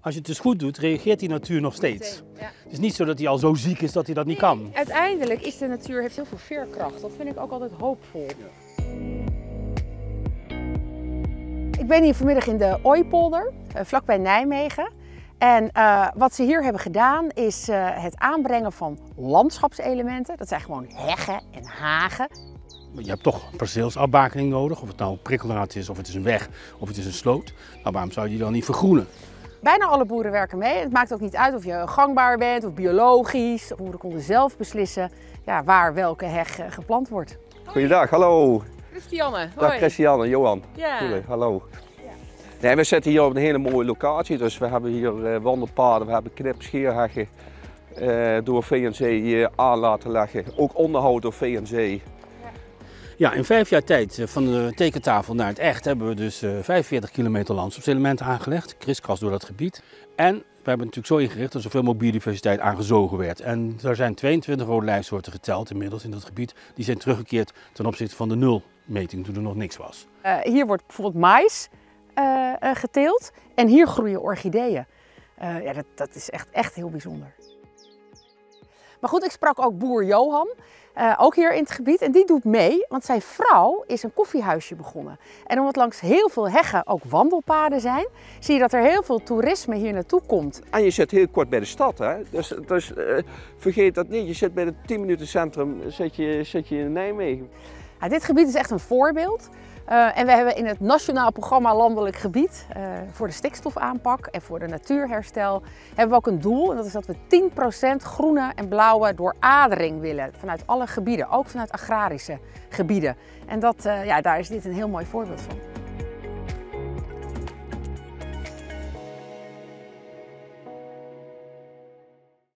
als je het dus goed doet, reageert die natuur nog steeds. Ja. Het is niet zo dat hij al zo ziek is dat hij dat niet kan. Uiteindelijk is de natuur heeft heel veel veerkracht. Dat vind ik ook altijd hoopvol. Ik ben hier vanmiddag in de Ooipolder, eh, vlakbij Nijmegen. En eh, wat ze hier hebben gedaan is eh, het aanbrengen van landschapselementen. Dat zijn gewoon heggen en hagen. Je hebt toch perceelsafbakening nodig, of het nou een prikkeldraad is, of het is een weg, of het is een sloot. Nou, waarom zou je die dan niet vergroenen? Bijna alle boeren werken mee. Het maakt ook niet uit of je gangbaar bent of biologisch. Boeren konden zelf beslissen ja, waar welke heg eh, geplant wordt. Goeiedag, hallo. Christiane, Dag Christiane, Johan. Ja. Goeie, hallo. Nee, we zitten hier op een hele mooie locatie, dus we hebben hier eh, wandelpaden, we hebben knip, scheerheggen eh, door VNC eh, aan laten leggen. Ook onderhoud door VNC. Ja, in vijf jaar tijd eh, van de tekentafel naar het echt hebben we dus eh, 45 kilometer landschapselementen aangelegd, kriskras door dat gebied. En we hebben het natuurlijk zo ingericht dat zoveel mogelijk biodiversiteit aangezogen werd. En er zijn 22 rode lijstsoorten geteld inmiddels in dat gebied. Die zijn teruggekeerd ten opzichte van de nulmeting toen er nog niks was. Eh, hier wordt bijvoorbeeld eh, eh, geteeld en hier groeien orchideeën. Eh, ja, dat, dat is echt, echt heel bijzonder. Maar goed, ik sprak ook boer Johan, eh, ook hier in het gebied. En die doet mee, want zijn vrouw is een koffiehuisje begonnen. En omdat langs heel veel heggen ook wandelpaden zijn, zie je dat er heel veel toerisme hier naartoe komt. En je zit heel kort bij de stad, hè? dus, dus eh, vergeet dat niet. Je zit bij het 10 minuten centrum zit je, zit je in Nijmegen. Dit gebied is echt een voorbeeld. Eh, en we hebben in het Nationaal Programma Landelijk Gebied eh, voor de stikstofaanpak en voor de natuurherstel hebben we ook een doel. En dat is dat we 10% groene en blauwe dooradering willen vanuit alle gebieden, ook vanuit agrarische gebieden. En dat, eh, ja, daar is dit een heel mooi voorbeeld van.